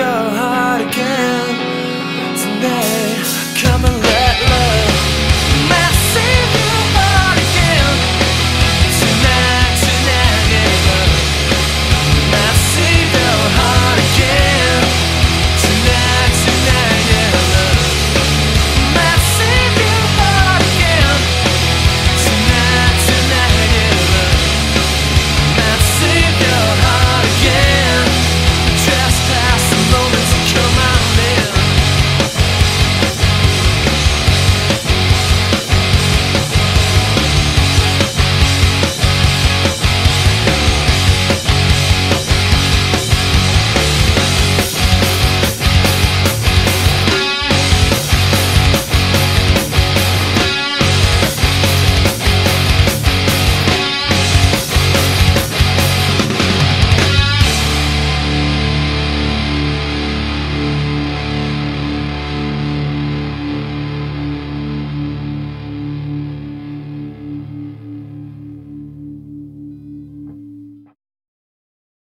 your